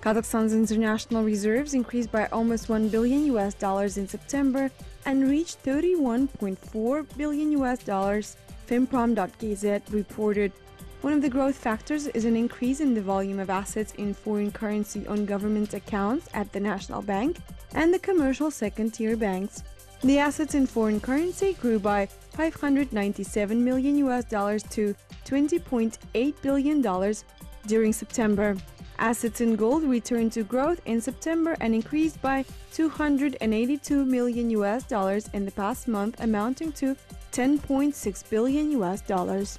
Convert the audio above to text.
Kazakhstan's international reserves increased by almost 1 billion US dollars in September and reached 31.4 billion US dollars, Finprom.kz reported. One of the growth factors is an increase in the volume of assets in foreign currency on government accounts at the National Bank and the commercial second-tier banks. The assets in foreign currency grew by 597 million US dollars to 20.8 billion dollars during September. Assets in gold returned to growth in September and increased by 282 million US dollars in the past month, amounting to 10.6 billion US dollars.